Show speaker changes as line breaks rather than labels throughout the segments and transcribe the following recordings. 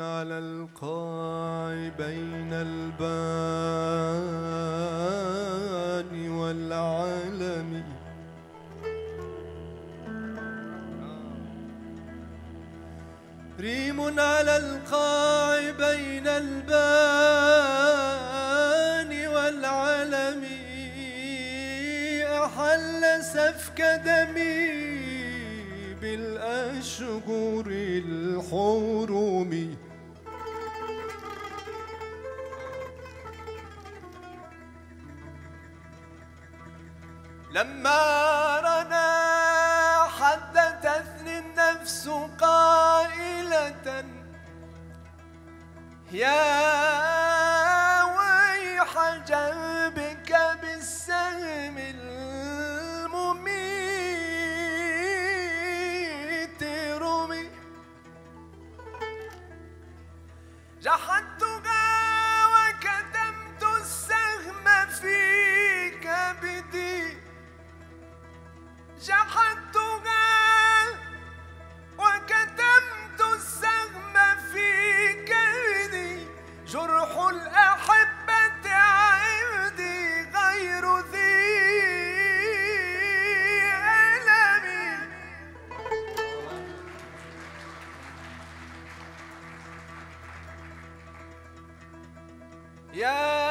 على القاع بين البان والعالم ريم على القاع بين البان والعلم. أحل سفك دمي بالأشهر الحرم لما رنا حدثتني النفس قائلة يا جرح الأحبة عندي غير ذي ألم. يا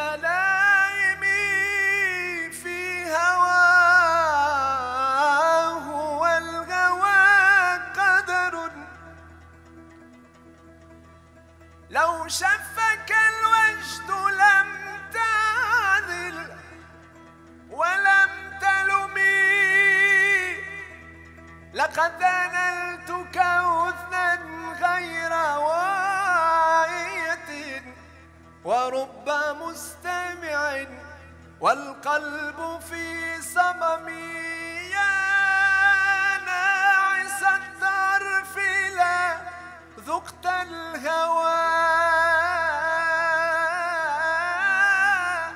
والقلب في صمم يا ناعس الطرف لا ذقت الهوى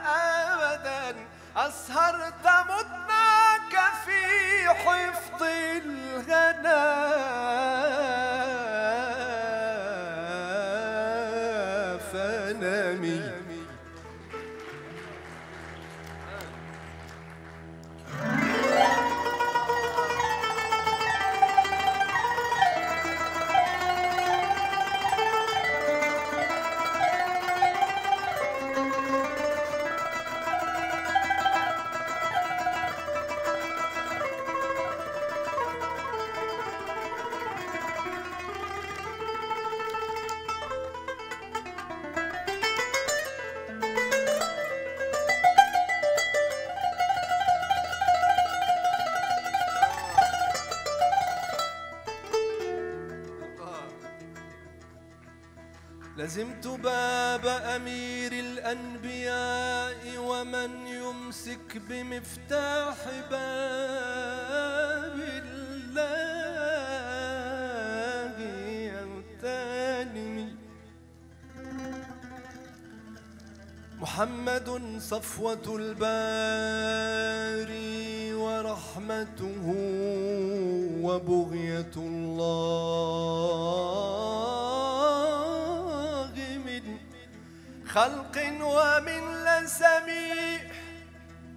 أبدا. أسهرت مطناك في حفظ الغنا فنمي. لزمت باب أمير الأنبياء ومن يمسك بمفتاح باب الله يغتنمي. محمد صفوة الباري ورحمته وبغية الله. خلق ومن لسمي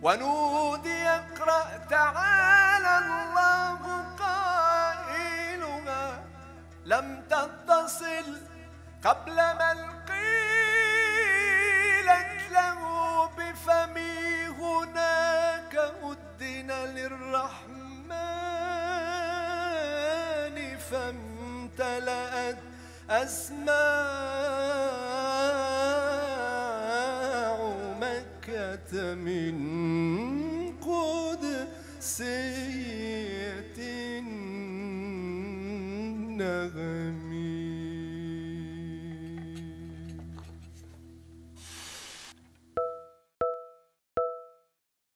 ونودي اقرأ تعالى الله قائلها. لم تتصل قبل من قيلت له بفمي. هناك أدن للرحمن فامتلأت أسماع من قدسية النغم.